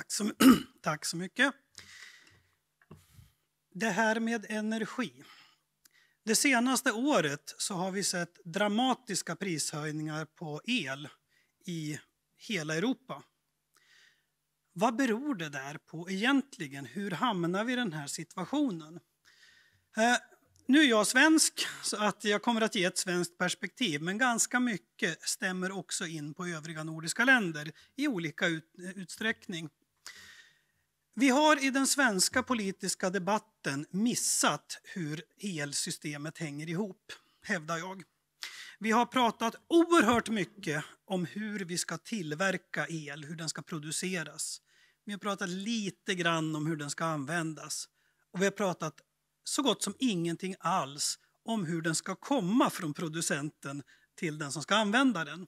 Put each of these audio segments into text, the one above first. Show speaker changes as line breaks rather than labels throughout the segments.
Tack så, tack så mycket. Det här med energi. Det senaste året så har vi sett dramatiska prishöjningar på el i hela Europa. Vad beror det där på egentligen? Hur hamnar vi i den här situationen? Eh, nu är jag svensk, så att jag kommer att ge ett svenskt perspektiv, men ganska mycket stämmer också in på övriga nordiska länder i olika ut, utsträckning. Vi har i den svenska politiska debatten missat hur elsystemet hänger ihop, hävdar jag. Vi har pratat oerhört mycket om hur vi ska tillverka el, hur den ska produceras. Vi har pratat lite grann om hur den ska användas. Och vi har pratat så gott som ingenting alls om hur den ska komma från producenten till den som ska använda den.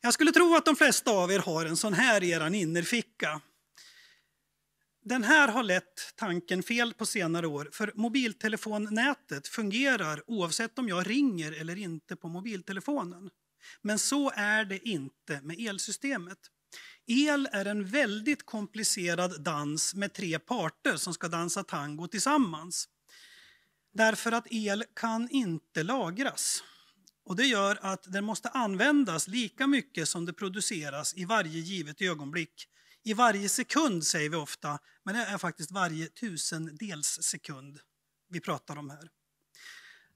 Jag skulle tro att de flesta av er har en sån här i er innerficka. Den här har lett tanken fel på senare år, för mobiltelefonnätet fungerar oavsett om jag ringer eller inte på mobiltelefonen. Men så är det inte med elsystemet. El är en väldigt komplicerad dans med tre parter som ska dansa tango tillsammans. Därför att el kan inte lagras. Och Det gör att den måste användas lika mycket som det produceras i varje givet ögonblick. I varje sekund säger vi ofta, men det är faktiskt varje tusendels sekund vi pratar om här.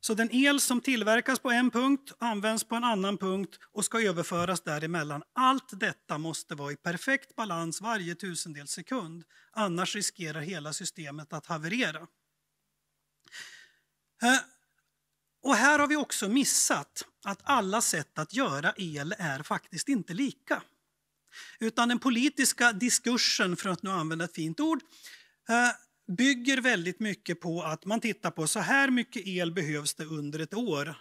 Så den el som tillverkas på en punkt används på en annan punkt och ska överföras däremellan. Allt detta måste vara i perfekt balans varje tusendels sekund. Annars riskerar hela systemet att haverera. Eh, och här har vi också missat att alla sätt att göra el är faktiskt inte lika. Utan den politiska diskursen, för att nu använda ett fint ord, eh, bygger väldigt mycket på att man tittar på så här mycket el behövs det under ett år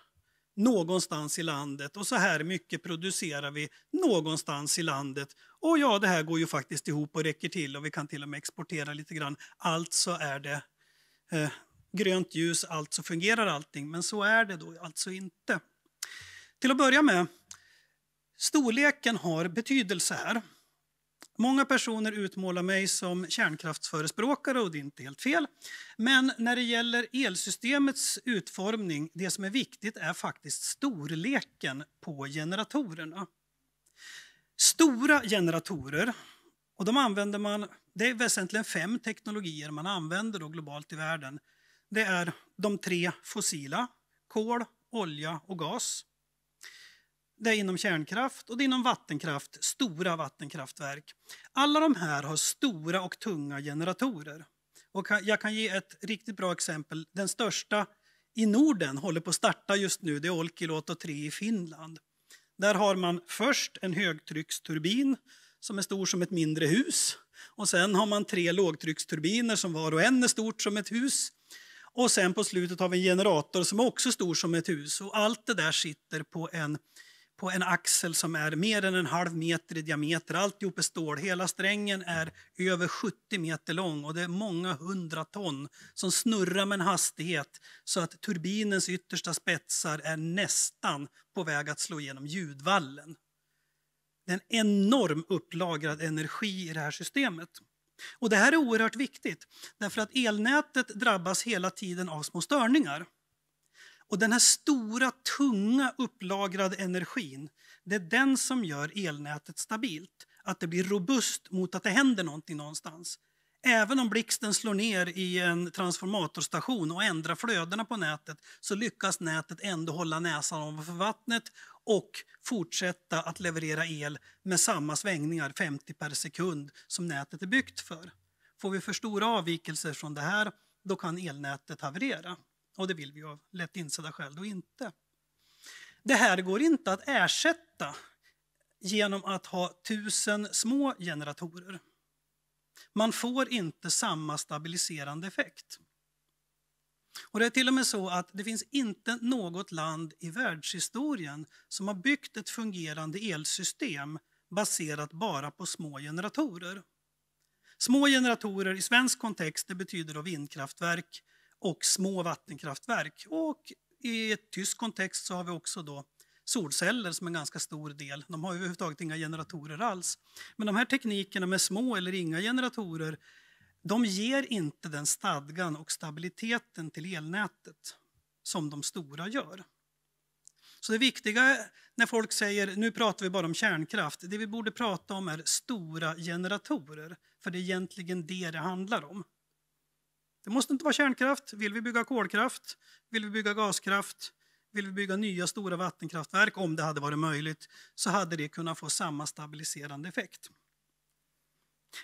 någonstans i landet och så här mycket producerar vi någonstans i landet. Och ja, det här går ju faktiskt ihop och räcker till och vi kan till och med exportera lite grann. Alltså är det eh, grönt ljus, alltså fungerar allting. Men så är det då alltså inte. Till att börja med, storleken har betydelse här. Många personer utmålar mig som kärnkraftsförespråkare och det är inte helt fel. Men när det gäller elsystemets utformning, det som är viktigt är faktiskt storleken på generatorerna. Stora generatorer, och de använder man, det är väsentligen fem teknologier man använder då globalt i världen. Det är de tre fossila, kol, olja och gas. Det är inom kärnkraft och det är inom vattenkraft, stora vattenkraftverk. Alla de här har stora och tunga generatorer. Och jag kan ge ett riktigt bra exempel. Den största i Norden håller på att starta just nu. Det är Olkiluoto 3 i Finland. Där har man först en högtrycksturbin som är stor som ett mindre hus. Och sen har man tre lågtrycksturbiner som var och en är stort som ett hus. Och sen på slutet har vi en generator som är också stor som ett hus. Och allt det där sitter på en på en axel som är mer än en halv meter i diameter. Alltihop är stål. Hela strängen är över 70 meter lång och det är många hundra ton som snurrar med en hastighet så att turbinens yttersta spetsar är nästan på väg att slå igenom ljudvallen. Det är en enorm upplagrad energi i det här systemet. Och Det här är oerhört viktigt därför att elnätet drabbas hela tiden av små störningar. Och den här stora, tunga upplagrade energin, det är den som gör elnätet stabilt. Att det blir robust mot att det händer någonting någonstans. Även om blixten slår ner i en transformatorstation och ändrar flödena på nätet så lyckas nätet ändå hålla näsan ovanför vattnet och fortsätta att leverera el med samma svängningar, 50 per sekund, som nätet är byggt för. Får vi för stora avvikelser från det här, då kan elnätet haverera. Och det vill vi av lätt insedda skäl då inte. Det här går inte att ersätta genom att ha tusen små generatorer. Man får inte samma stabiliserande effekt. Och Det är till och med så att det finns inte något land i världshistorien som har byggt ett fungerande elsystem baserat bara på små generatorer. Små generatorer i svensk kontext det betyder då vindkraftverk och små vattenkraftverk. Och i ett tysk kontext så har vi också då solceller som en ganska stor del. De har överhuvudtaget inga generatorer alls. Men de här teknikerna med små eller inga generatorer de ger inte den stadgan och stabiliteten till elnätet som de stora gör. Så det viktiga när folk säger nu pratar vi bara om kärnkraft, det vi borde prata om är stora generatorer. För det är egentligen det det handlar om. Det måste inte vara kärnkraft. Vill vi bygga kolkraft? Vill vi bygga gaskraft? Vill vi bygga nya stora vattenkraftverk, om det hade varit möjligt, så hade det kunnat få samma stabiliserande effekt.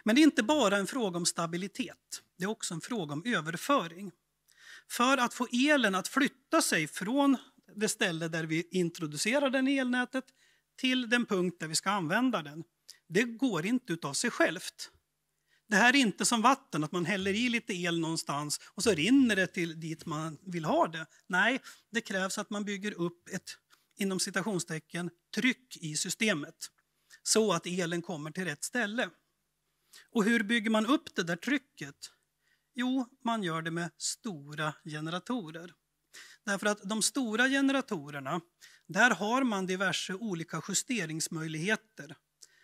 Men det är inte bara en fråga om stabilitet, det är också en fråga om överföring. För att få elen att flytta sig från det ställe där vi introducerar den i elnätet till den punkt där vi ska använda den. Det går inte utav sig självt. Det här är inte som vatten, att man häller i lite el någonstans och så rinner det till dit man vill ha det. Nej, det krävs att man bygger upp ett inom citationstecken tryck i systemet så att elen kommer till rätt ställe. Och hur bygger man upp det där trycket? Jo, man gör det med stora generatorer. Därför att de stora generatorerna, där har man diverse olika justeringsmöjligheter.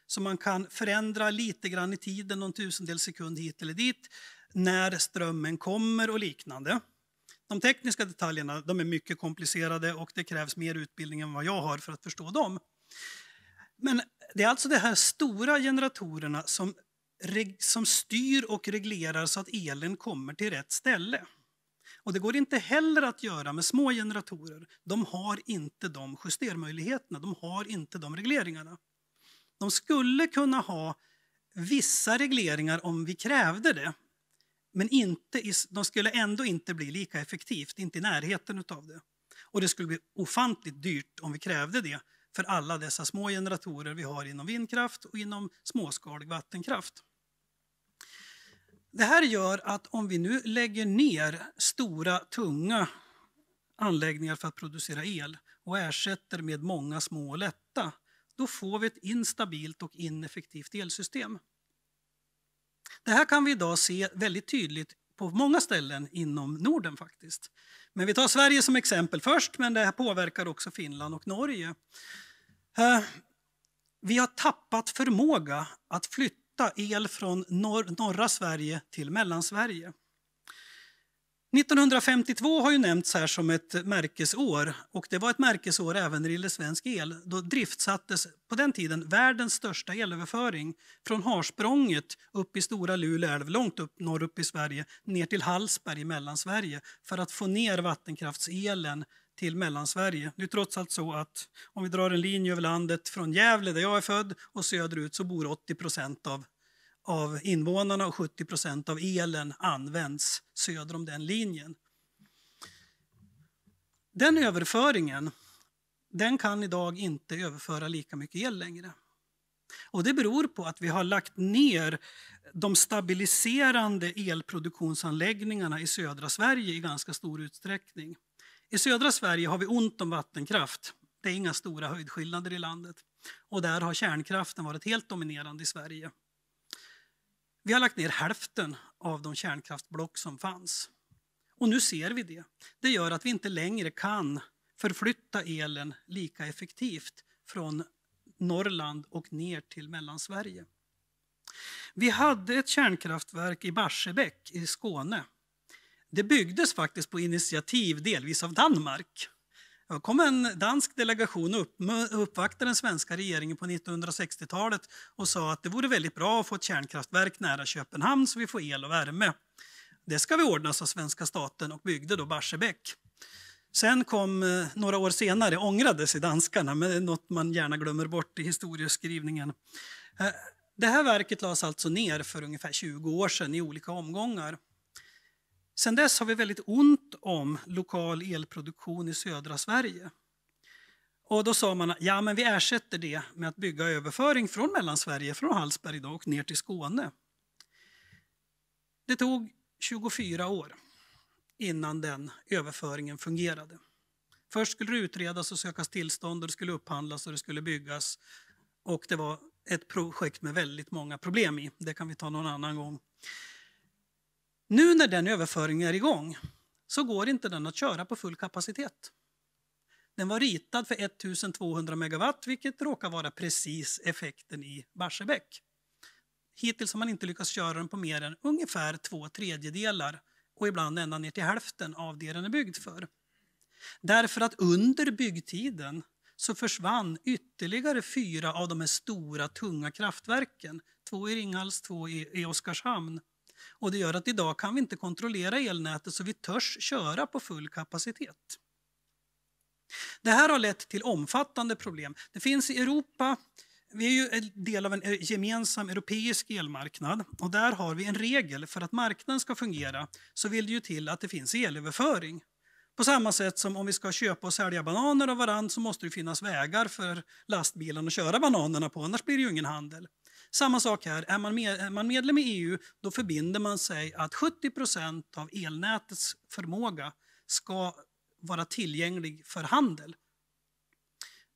Så man kan förändra lite grann i tiden, någon tusendels sekund hit eller dit, när strömmen kommer och liknande. De tekniska detaljerna de är mycket komplicerade och det krävs mer utbildning än vad jag har för att förstå dem. Men det är alltså de här stora generatorerna som, som styr och reglerar så att elen kommer till rätt ställe. Och det går inte heller att göra med små generatorer. De har inte de justermöjligheterna, de har inte de regleringarna. De skulle kunna ha vissa regleringar om vi krävde det. Men inte, de skulle ändå inte bli lika effektivt, inte i närheten av det. Och det skulle bli ofantligt dyrt om vi krävde det för alla dessa små generatorer vi har inom vindkraft och inom småskalig vattenkraft. Det här gör att om vi nu lägger ner stora, tunga anläggningar för att producera el och ersätter med många små och lätta, då får vi ett instabilt och ineffektivt elsystem. Det här kan vi idag se väldigt tydligt på många ställen inom Norden faktiskt. Men vi tar Sverige som exempel först, men det här påverkar också Finland och Norge. Eh, vi har tappat förmåga att flytta el från norra Sverige till Mellansverige. 1952 har ju nämnts här som ett märkesår och det var ett märkesår även när det gäller svensk el. Då driftsattes på den tiden världens största elöverföring från Harsprånget upp i Stora Lule älv, långt upp norr upp i Sverige, ner till Hallsberg i Mellansverige för att få ner vattenkraftselen till Mellansverige. Det är trots allt så att om vi drar en linje över landet från Gävle där jag är född och söderut så bor 80 procent av, av invånarna och 70 procent av elen används söder om den linjen. Den överföringen den kan idag inte överföra lika mycket el längre. Och Det beror på att vi har lagt ner de stabiliserande elproduktionsanläggningarna i södra Sverige i ganska stor utsträckning. I södra Sverige har vi ont om vattenkraft. Det är inga stora höjdskillnader i landet. Och där har kärnkraften varit helt dominerande i Sverige. Vi har lagt ner hälften av de kärnkraftblock som fanns. Och nu ser vi det. Det gör att vi inte längre kan förflytta elen lika effektivt från Norrland och ner till Mellansverige. Vi hade ett kärnkraftverk i Barsebäck i Skåne det byggdes faktiskt på initiativ delvis av Danmark. Ja, kom en dansk delegation och uppvaktade den svenska regeringen på 1960-talet och sa att det vore väldigt bra att få ett kärnkraftverk nära Köpenhamn så vi får el och värme. Det ska vi ordna, sa svenska staten och byggde då Barsebäck. Sen kom eh, några år senare, ångrade sig danskarna, men det är något man gärna glömmer bort i historieskrivningen. Eh, det här verket lades alltså ner för ungefär 20 år sedan i olika omgångar. Sen dess har vi väldigt ont om lokal elproduktion i södra Sverige. Och då sa man ja men vi ersätter det med att bygga överföring från Mellansverige, från Hallsberg idag och ner till Skåne. Det tog 24 år innan den överföringen fungerade. Först skulle det utredas och sökas tillstånd och det skulle upphandlas och det skulle byggas. Och det var ett projekt med väldigt många problem i. Det kan vi ta någon annan gång. Nu när den överföringen är igång så går inte den att köra på full kapacitet. Den var ritad för 1200 megawatt, vilket råkar vara precis effekten i Barsebäck. Hittills har man inte lyckats köra den på mer än ungefär två tredjedelar och ibland ända ner till hälften av det den är byggd för. Därför att under byggtiden så försvann ytterligare fyra av de här stora tunga kraftverken. Två i Ringhals, två i, Oskarshamn. Och det gör att idag kan vi inte kontrollera elnätet så vi törs köra på full kapacitet. Det här har lett till omfattande problem. Det finns i Europa vi är ju en del av en eh, gemensam europeisk elmarknad och där har vi en regel för att marknaden ska fungera så vill det ju till att det finns elöverföring. På samma sätt som om vi ska köpa och sälja bananer av varandra så måste det finnas vägar för lastbilen att köra bananerna på, annars blir det ju ingen handel. Samma sak här, är man, med, är man medlem i EU då förbinder man sig att 70% av elnätets förmåga ska vara tillgänglig för handel.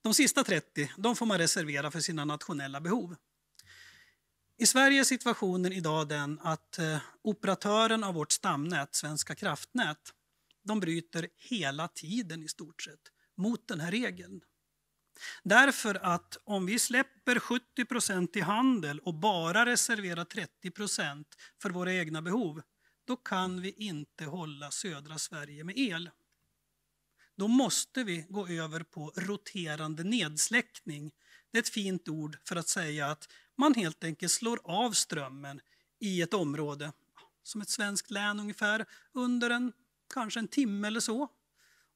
De sista 30 de får man reservera för sina nationella behov. I Sverige är situationen idag den att eh, operatören av vårt stamnät, Svenska kraftnät, de bryter hela tiden i stort sett mot den här regeln. Därför att om vi släpper 70% i handel och bara reserverar 30% för våra egna behov, då kan vi inte hålla södra Sverige med el. Då måste vi gå över på roterande nedsläckning. Det är ett fint ord för att säga att man helt enkelt slår av strömmen i ett område, som ett svenskt län ungefär, under en kanske en timme eller så.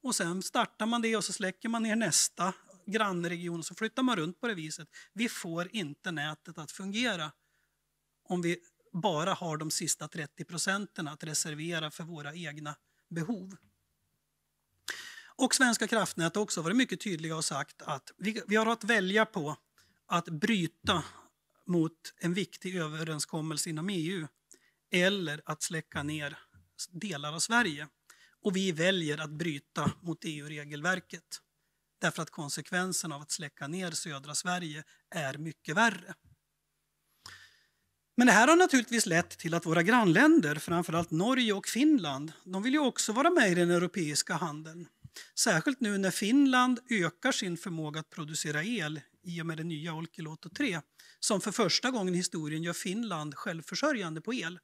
Och sen startar man det och så släcker man ner nästa grannregion så flyttar man runt på det viset. Vi får inte nätet att fungera om vi bara har de sista 30 procenten att reservera för våra egna behov. Och Svenska kraftnät har också varit mycket tydliga och sagt att vi, vi har att välja på att bryta mot en viktig överenskommelse inom EU eller att släcka ner delar av Sverige. Och vi väljer att bryta mot EU-regelverket. Därför att konsekvensen av att släcka ner södra Sverige är mycket värre. Men det här har naturligtvis lett till att våra grannländer, framförallt Norge och Finland, de vill ju också vara med i den europeiska handeln. Särskilt nu när Finland ökar sin förmåga att producera el i och med det nya Olkiluoto 3, som för första gången i historien gör Finland självförsörjande på el.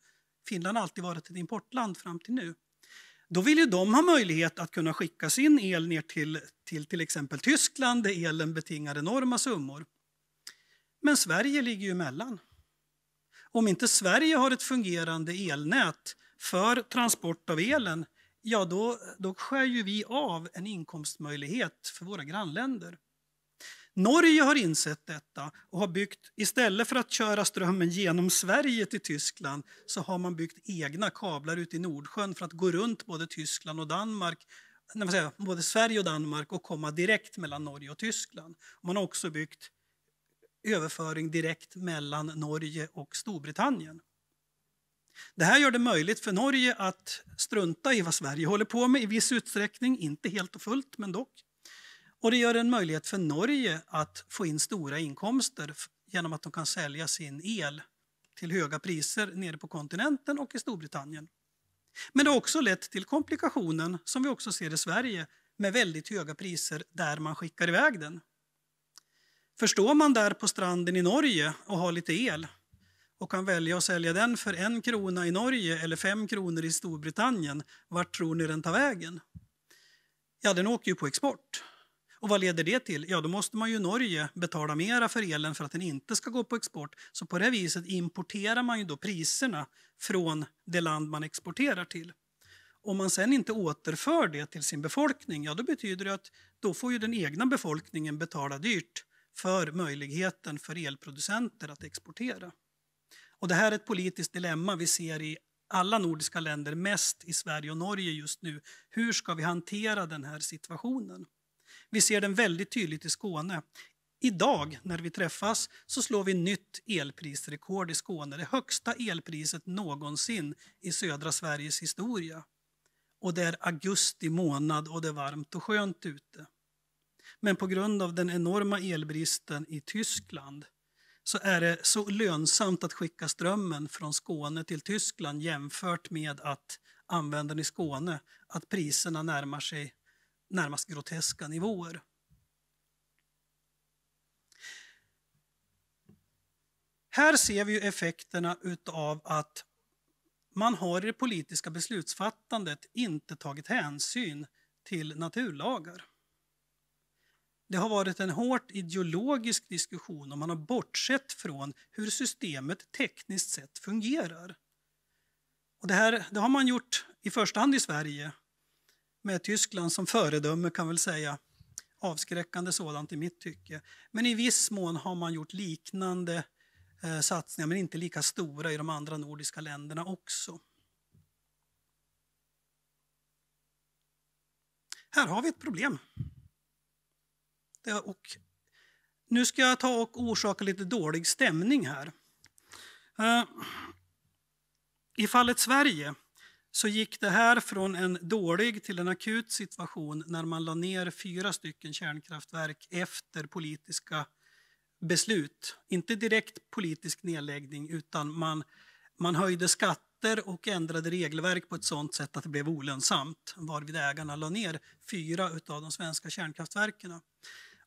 Finland har alltid varit ett importland fram till nu. Då vill ju de ha möjlighet att kunna skicka sin el ner till till, till exempel Tyskland där elen betingar enorma summor. Men Sverige ligger ju emellan. Om inte Sverige har ett fungerande elnät för transport av elen, ja då, då skär ju vi av en inkomstmöjlighet för våra grannländer. Norge har insett detta och har byggt, istället för att köra strömmen genom Sverige till Tyskland, så har man byggt egna kablar ute i Nordsjön för att gå runt både Tyskland och Danmark, När man säger både Sverige och Danmark och komma direkt mellan Norge och Tyskland. Man har också byggt överföring direkt mellan Norge och Storbritannien. Det här gör det möjligt för Norge att strunta i vad Sverige håller på med i viss utsträckning, inte helt och fullt men dock. Och det gör en möjlighet för Norge att få in stora inkomster genom att de kan sälja sin el till höga priser nere på kontinenten och i Storbritannien. Men det har också lett till komplikationen som vi också ser i Sverige med väldigt höga priser där man skickar iväg den. Förstår man där på stranden i Norge och har lite el och kan välja att sälja den för en krona i Norge eller fem kronor i Storbritannien, vart tror ni den tar vägen? Ja, den åker ju på export. Och vad leder det till? Ja, då måste man ju Norge betala mera för elen för att den inte ska gå på export. Så på det viset importerar man ju då priserna från det land man exporterar till. Om man sen inte återför det till sin befolkning, ja då betyder det att då får ju den egna befolkningen betala dyrt för möjligheten för elproducenter att exportera. Och det här är ett politiskt dilemma vi ser i alla nordiska länder, mest i Sverige och Norge just nu. Hur ska vi hantera den här situationen? Vi ser den väldigt tydligt i Skåne. Idag när vi träffas så slår vi nytt elprisrekord i Skåne. Det högsta elpriset någonsin i södra Sveriges historia. Och det är augusti månad och det är varmt och skönt ute. Men på grund av den enorma elbristen i Tyskland så är det så lönsamt att skicka strömmen från Skåne till Tyskland jämfört med att använda den i Skåne att priserna närmar sig närmast groteska nivåer. Här ser vi effekterna av att man har i det politiska beslutsfattandet inte tagit hänsyn till naturlagar. Det har varit en hårt ideologisk diskussion och man har bortsett från hur systemet tekniskt sett fungerar. Och det, här, det har man gjort i första hand i Sverige med Tyskland som föredöme kan väl säga. Avskräckande sådant i mitt tycke. Men i viss mån har man gjort liknande eh, satsningar men inte lika stora i de andra nordiska länderna också. Här har vi ett problem. Och nu ska jag ta och orsaka lite dålig stämning här. Eh, I fallet Sverige så gick det här från en dålig till en akut situation när man la ner fyra stycken kärnkraftverk efter politiska beslut. Inte direkt politisk nedläggning utan man, man höjde skatter och ändrade regelverk på ett sådant sätt att det blev olönsamt varvid ägarna la ner fyra av de svenska kärnkraftverken.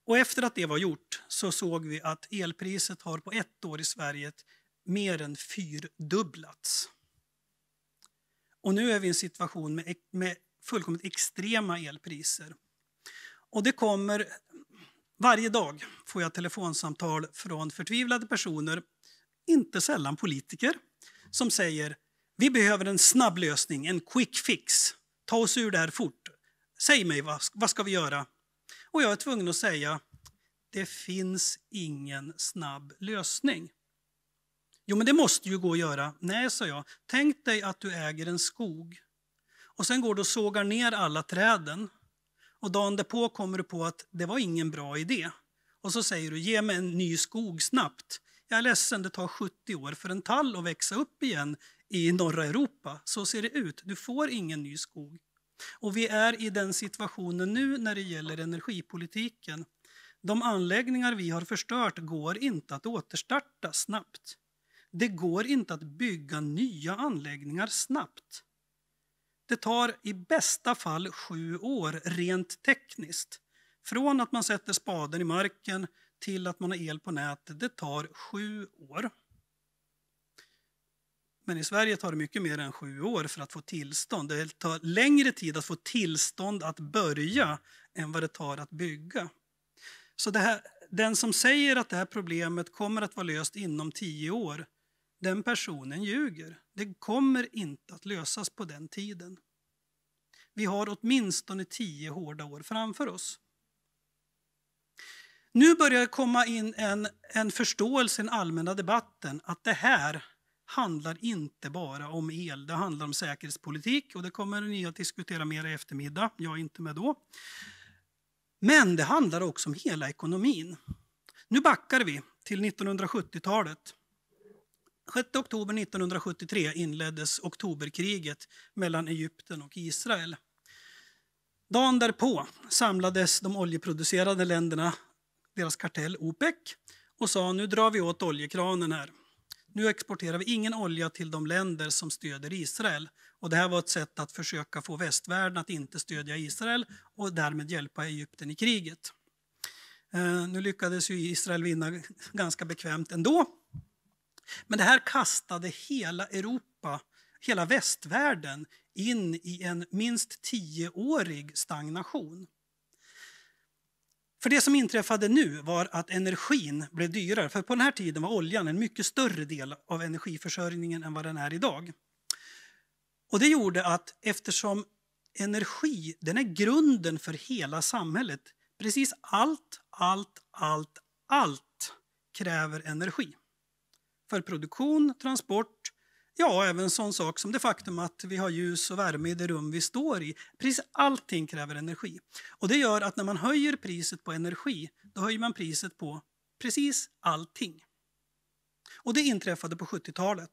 Och efter att det var gjort så såg vi att elpriset har på ett år i Sverige mer än fyrdubblats. Och nu är vi i en situation med, med fullkomligt extrema elpriser. Och det kommer, varje dag får jag telefonsamtal från förtvivlade personer, inte sällan politiker, som säger vi behöver en snabb lösning, en quick fix. Ta oss ur det här fort. Säg mig, vad, vad ska vi göra? Och jag är tvungen att säga, det finns ingen snabb lösning. Jo, men det måste ju gå att göra. Nej, sa jag. Tänk dig att du äger en skog och sen går du och sågar ner alla träden och dagen därpå kommer du på att det var ingen bra idé. Och så säger du, ge mig en ny skog snabbt. Jag är ledsen, det tar 70 år för en tall att växa upp igen i norra Europa. Så ser det ut. Du får ingen ny skog. Och vi är i den situationen nu när det gäller energipolitiken. De anläggningar vi har förstört går inte att återstarta snabbt. Det går inte att bygga nya anläggningar snabbt. Det tar i bästa fall sju år rent tekniskt. Från att man sätter spaden i marken till att man har el på nätet, det tar sju år. Men i Sverige tar det mycket mer än sju år för att få tillstånd. Det tar längre tid att få tillstånd att börja än vad det tar att bygga. Så här, den som säger att det här problemet kommer att vara löst inom tio år, den personen ljuger. Det kommer inte att lösas på den tiden. Vi har åtminstone tio hårda år framför oss. Nu börjar det komma in en, en förståelse i den allmänna debatten att det här handlar inte bara om el, det handlar om säkerhetspolitik och det kommer ni att diskutera mer i eftermiddag. Jag är inte med då. Men det handlar också om hela ekonomin. Nu backar vi till 1970-talet. 6 oktober 1973 inleddes oktoberkriget mellan Egypten och Israel. Dagen därpå samlades de oljeproducerande länderna, deras kartell OPEC, och sa nu drar vi åt oljekranen här. Nu exporterar vi ingen olja till de länder som stöder Israel. Och Det här var ett sätt att försöka få västvärlden att inte stödja Israel och därmed hjälpa Egypten i kriget. Eh, nu lyckades ju Israel vinna ganska bekvämt ändå. Men det här kastade hela Europa, hela västvärlden in i en minst tioårig stagnation. För det som inträffade nu var att energin blev dyrare. För på den här tiden var oljan en mycket större del av energiförsörjningen än vad den är idag. Och det gjorde att eftersom energi den är grunden för hela samhället, precis allt, allt, allt, allt kräver energi. För produktion, transport, ja även sån sak som det faktum att vi har ljus och värme i det rum vi står i. Precis allting kräver energi. Och det gör att när man höjer priset på energi, då höjer man priset på precis allting. Och det inträffade på 70-talet.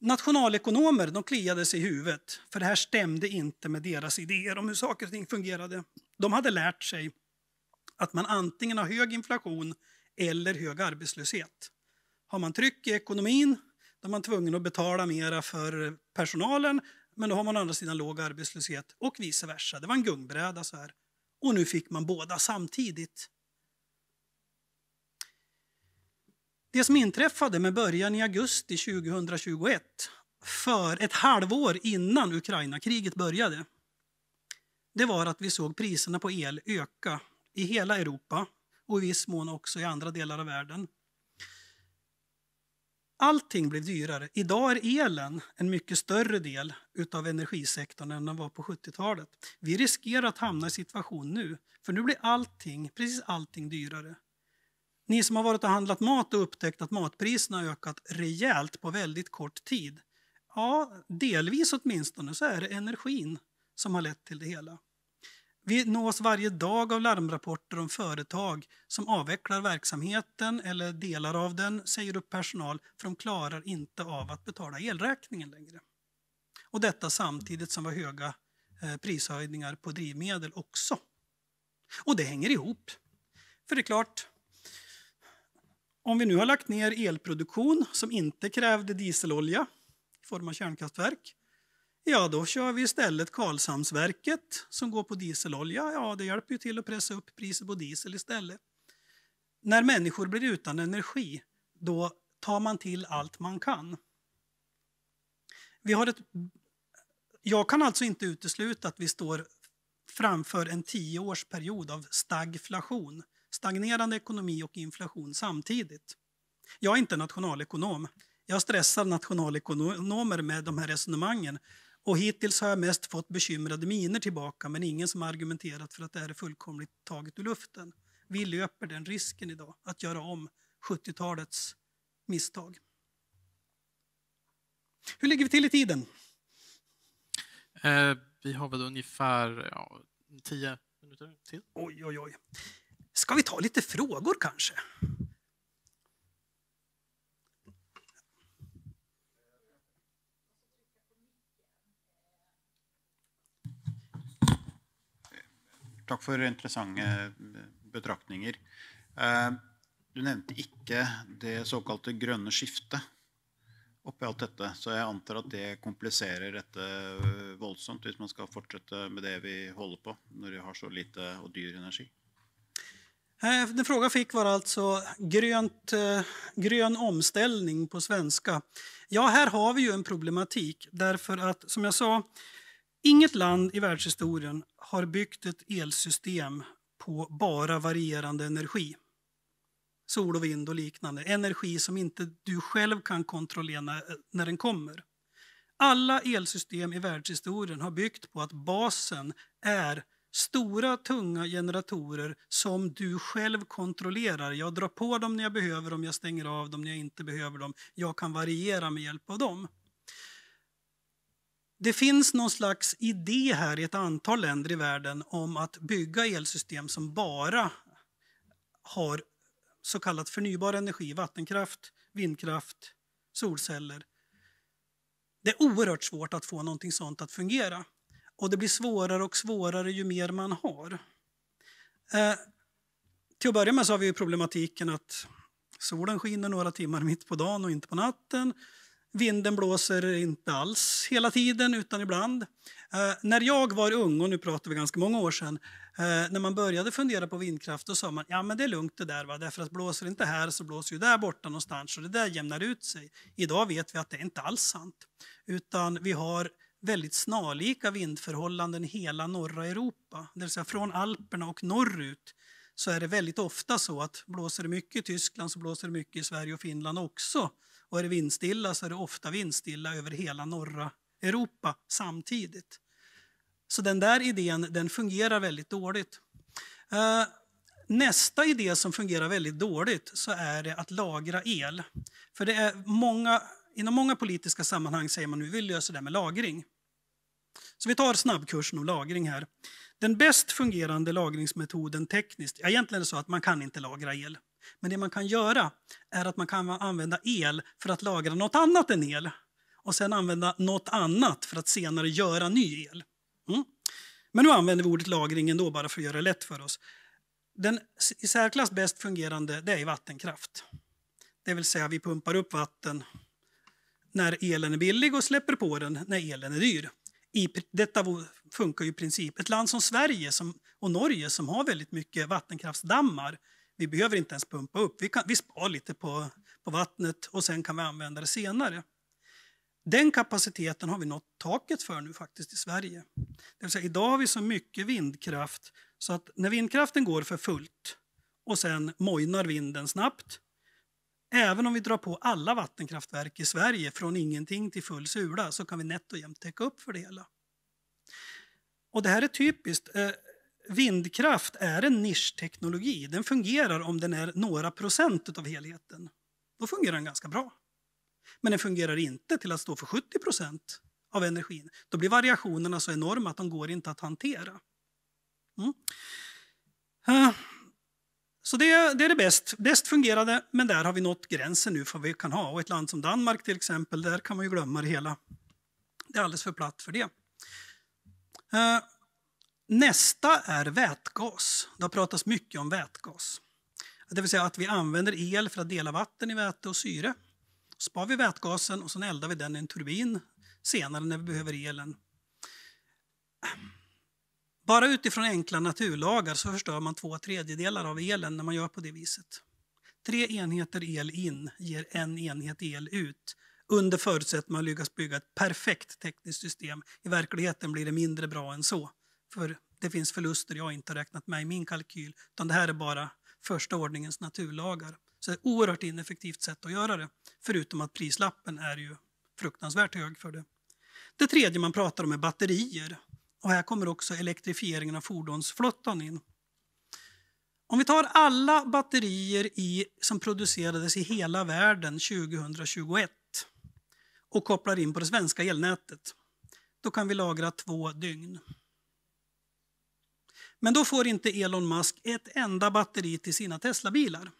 Nationalekonomer de kliade sig i huvudet, för det här stämde inte med deras idéer om hur saker och ting fungerade. De hade lärt sig att man antingen har hög inflation eller hög arbetslöshet. Har man tryck i ekonomin då är man tvungen att betala mera för personalen men då har man å andra sidan låg arbetslöshet och vice versa. Det var en gungbräda så här. Och nu fick man båda samtidigt. Det som inträffade med början i augusti 2021, för ett halvår innan Ukraina-kriget började, det var att vi såg priserna på el öka i hela Europa och i viss mån också i andra delar av världen. Allting blev dyrare. Idag är elen en mycket större del av energisektorn än den var på 70-talet. Vi riskerar att hamna i situation nu, för nu blir allting, precis allting dyrare. Ni som har varit och handlat mat och upptäckt att matpriserna har ökat rejält på väldigt kort tid. Ja, delvis åtminstone så är det energin som har lett till det hela. Vi nås varje dag av larmrapporter om företag som avvecklar verksamheten eller delar av den, säger upp personal för de klarar inte av att betala elräkningen längre. Och detta samtidigt som vi har höga eh, prishöjningar på drivmedel också. Och det hänger ihop. För det är klart, om vi nu har lagt ner elproduktion som inte krävde dieselolja i form av kärnkraftverk Ja, då kör vi istället Karlshamnsverket som går på dieselolja. Ja, det hjälper ju till att pressa upp priset på diesel istället. När människor blir utan energi, då tar man till allt man kan. Vi har ett... Jag kan alltså inte utesluta att vi står framför en tioårsperiod av stagflation, stagnerande ekonomi och inflation samtidigt. Jag är inte nationalekonom. Jag stressar nationalekonomer med de här resonemangen och hittills har jag mest fått bekymrade miner tillbaka men ingen som argumenterat för att det här är fullkomligt taget ur luften. Vi löper den risken idag, att göra om 70-talets misstag. Hur ligger vi till i tiden?
Eh, vi har väl ungefär ja, tio minuter till.
Oj, oj, oj. Ska vi ta lite frågor kanske?
Tack för intressanta eh, betraktningar. Eh, du nämnde inte det så kallade gröna skiftet oppi allt detta, så jag antar att det komplicerar detta eh, våldsamt om man ska fortsätta med det vi håller på när vi har så lite och dyr energi.
Den fråga jag fick var alltså grönt, grön omställning på svenska. Ja, här har vi ju en problematik därför att som jag sa, inget land i världshistorien har byggt ett elsystem på bara varierande energi. Sol och vind och liknande. Energi som inte du själv kan kontrollera eh, när, den kommer. Alla elsystem i världshistorien har byggt på att basen är stora tunga generatorer som du själv kontrollerar. Jag drar på dem när jag behöver dem, jag stänger av dem när jag inte behöver dem. Jag kan variera med hjälp av dem. Det finns någon slags idé här i ett antal länder i världen om att bygga elsystem som bara har så kallat förnybar energi, vattenkraft, vindkraft, solceller. Det är oerhört svårt att få någonting sånt att fungera. Och det blir svårare och svårare ju mer man har. Eh, till att börja med så har vi problematiken att solen skiner några timmar mitt på dagen och inte på natten. Vinden blåser inte alls hela tiden, utan ibland. Eh, när jag var ung, och nu pratar vi ganska många år sedan, eh, när man började fundera på vindkraft då sa man ja men det är lugnt det där, va? därför att blåser det inte här så blåser det där borta någonstans och det där jämnar ut sig. Idag vet vi att det är inte alls sant, utan vi har väldigt snarlika vindförhållanden i hela norra Europa. Det vill säga från Alperna och norrut så är det väldigt ofta så att blåser det mycket i Tyskland så blåser det mycket i Sverige och Finland också. Och är det vindstilla så är det ofta vindstilla över hela norra Europa samtidigt. Så den där idén den fungerar väldigt dåligt. Eh, nästa idé som fungerar väldigt dåligt så är det att lagra el. För det är många, inom många politiska sammanhang säger man nu vi löser det med lagring. Så vi tar snabbkursen om lagring här. Den bäst fungerande lagringsmetoden tekniskt, ja, egentligen är det så att man kan inte lagra el. Men det man kan göra är att man kan använda el för att lagra något annat än el och sen använda något annat för att senare göra ny el. Mm. Men nu använder vi ordet lagring ändå bara för att göra det lätt för oss. Den i särklass bäst fungerande det är vattenkraft. Det vill säga vi pumpar upp vatten när elen är billig och släpper på den när elen är dyr. I, detta funkar ju i princip. Ett land som Sverige som, och Norge som har väldigt mycket vattenkraftsdammar, vi behöver inte ens pumpa upp. Vi, kan, vi spar lite på, på vattnet och sen kan vi använda det senare. Den kapaciteten har vi nått taket för nu faktiskt i Sverige. Det vill säga, idag har vi så mycket vindkraft så att när vindkraften går för fullt och sen mojnar vinden snabbt, även om vi drar på alla vattenkraftverk i Sverige från ingenting till full sula så kan vi nätt och jämnt täcka upp för det hela. Och det här är typiskt. Eh, Vindkraft är en nischteknologi. Den fungerar om den är några procent av helheten. Då fungerar den ganska bra. Men den fungerar inte till att stå för 70 procent av energin. Då blir variationerna så enorma att de går inte att hantera. Mm. Uh, så det, det, är det bäst, bäst fungerade, men där har vi nått gränsen nu för vad vi kan ha. Och ett land som Danmark till exempel, där kan man ju glömma det hela. Det är alldeles för platt för det. Uh, nästa är vätgas. Det har pratats mycket om vätgas. Det vill säga att vi använder el för att dela vatten i väte och syre spar vi vätgasen och sen eldar vi den i en turbin senare när vi behöver elen. Bara utifrån enkla naturlagar så förstör man två tredjedelar av elen när man gör på det viset. Tre enheter el in ger en enhet el ut under förutsättning att man lyckas bygga ett perfekt tekniskt system. I verkligheten blir det mindre bra än så. För det finns förluster jag inte har räknat med i min kalkyl. Utan det här är bara första ordningens naturlagar. Så det är ett oerhört ineffektivt sätt att göra det. Förutom att prislappen är ju fruktansvärt hög för det. Det tredje man pratar om är batterier. Och här kommer också elektrifieringen av fordonsflottan in. Om vi tar alla batterier i, som producerades i hela världen 2021 och kopplar in på det svenska elnätet, då kan vi lagra två dygn. Men då får inte Elon Musk ett enda batteri till sina Teslabilar.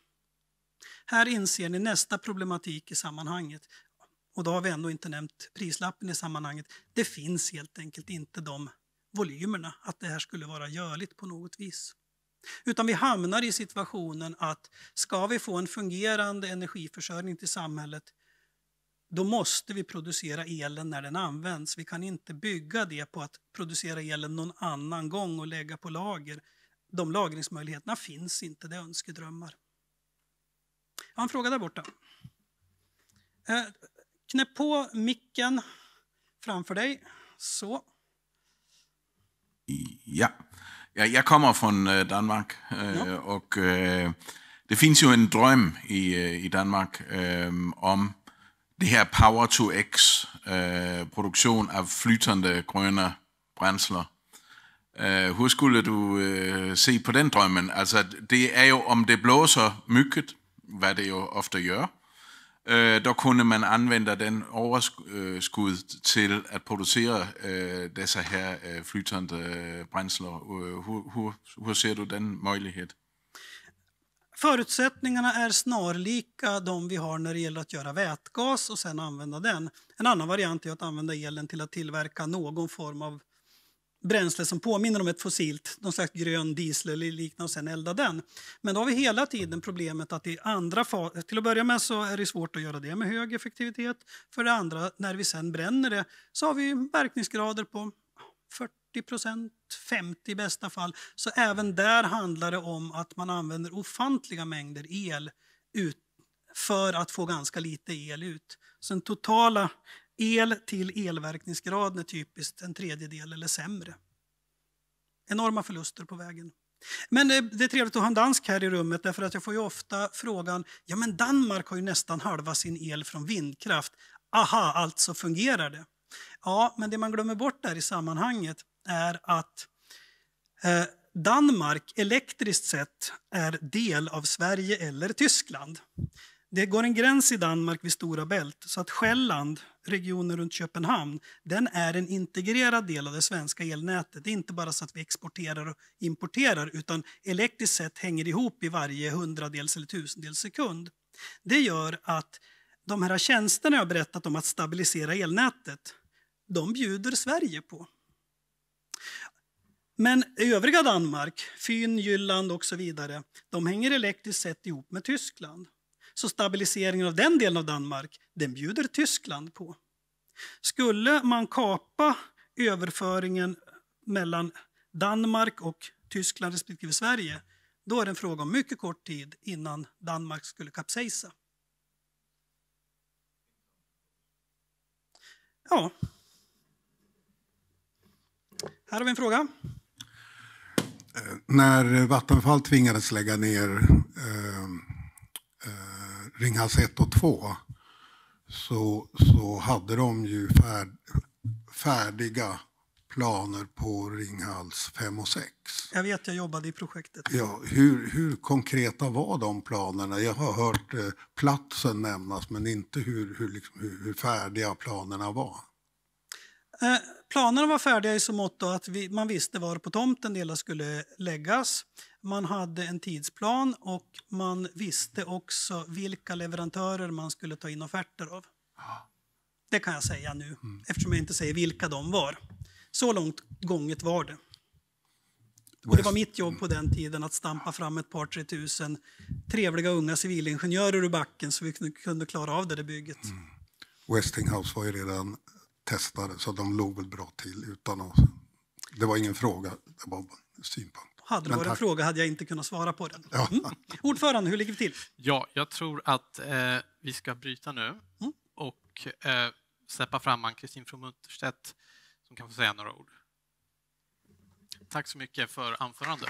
Här inser ni nästa problematik i sammanhanget. Och då har vi ändå inte nämnt prislappen i sammanhanget. Det finns helt enkelt inte de volymerna att det här skulle vara görligt på något vis. Utan vi hamnar i situationen att ska vi få en fungerande energiförsörjning till samhället då måste vi producera elen när den används. Vi kan inte bygga det på att producera elen någon annan gång och lägga på lager. De lagringsmöjligheterna finns inte, det är önskedrömmar. Jag har en fråga där borta. Eh, knäpp på micken framför dig. Så.
Ja, ja jag kommer från eh, Danmark eh, ja. och det finns ju en dröm i Danmark om det här Power to X, øh, produktion av flytande gröna bränslen. Øh, hur skulle du øh, se på den drömmen? Alltså, det är ju om det blåser mycket vad det ju ofta gör, øh, då kunde man använda den överskud till att producera øh, dessa här øh, flytande bränslen. Hur, hur, hur ser du den möjligheten?
Förutsättningarna är snarlika de vi har när det gäller att göra vätgas och sen använda den. En annan variant är att använda elen till att tillverka någon form av bränsle som påminner om ett fossilt, någon slags grön diesel eller liknande och sen elda den. Men då har vi hela tiden problemet att i andra fas, till att börja med så är det svårt att göra det med hög effektivitet. För det andra, när vi sen bränner det så har vi verkningsgrader på 40 procent, 50 i bästa fall. Så även där handlar det om att man använder ofantliga mängder el ut för att få ganska lite el ut. Så den totala El till elverkningsgraden är typiskt en tredjedel eller sämre. Enorma förluster på vägen. Men det, är trevligt att ha en dansk här i rummet därför att jag får ju ofta frågan, ja men Danmark har ju nästan halva sin el från vindkraft. Aha, alltså fungerar det. Ja, men det man glömmer bort där i sammanhanget är att eh, Danmark elektriskt sett är del av Sverige eller Tyskland. Det går en gräns i Danmark vid Stora Bält så att Själland, regionen runt Köpenhamn, den är en integrerad del av det svenska elnätet. Det är inte bara så att vi exporterar och importerar utan elektriskt sett hänger ihop i varje hundradels eller tusendels sekund. Det gör att de här tjänsterna jag berättat om att stabilisera elnätet, de bjuder Sverige på. Men övriga Danmark, Fyn, Jylland och så vidare, de hänger elektriskt sett ihop med Tyskland. Så stabiliseringen av den delen av Danmark, den bjuder Tyskland på. Skulle man kapa överföringen mellan Danmark och Tyskland respektive Sverige, då är det en fråga om mycket kort tid innan Danmark skulle kapsejsa. Ja. Här har vi en fråga.
När Vattenfall tvingades lägga ner eh, eh, Ringhals 1 och 2 så, så hade de ju färd, färdiga planer på Ringhals 5 och 6.
Jag vet, jag jobbade i projektet.
Ja, hur, hur konkreta var de planerna? Jag har hört eh, platsen nämnas men inte hur, hur, liksom, hur, hur färdiga planerna var.
Eh, planerna var färdiga i så mått att vi, man visste var på tomten delar skulle läggas. Man hade en tidsplan och man visste också vilka leverantörer man skulle ta in offerter av. Det kan jag säga nu, eftersom jag inte säger vilka de var. Så långt gånget var det. Och det var mitt jobb på den tiden att stampa fram ett par, tre tusen trevliga unga civilingenjörer ur backen så vi kunde- klara av det där bygget.
Westinghouse var ju redan testade så de låg väl bra till utan att... Det var ingen fråga, det var bara en synpunkt.
Hade det varit en fråga hade jag inte kunnat svara på den.
Ja.
Mm. Ordförande, hur ligger vi till?
Ja, jag tror att eh, vi ska bryta nu
Mm.
och eh, släppa fram Ann-Kristin från Munterstedt som kan få säga några ord. Tack så mycket för anförandet.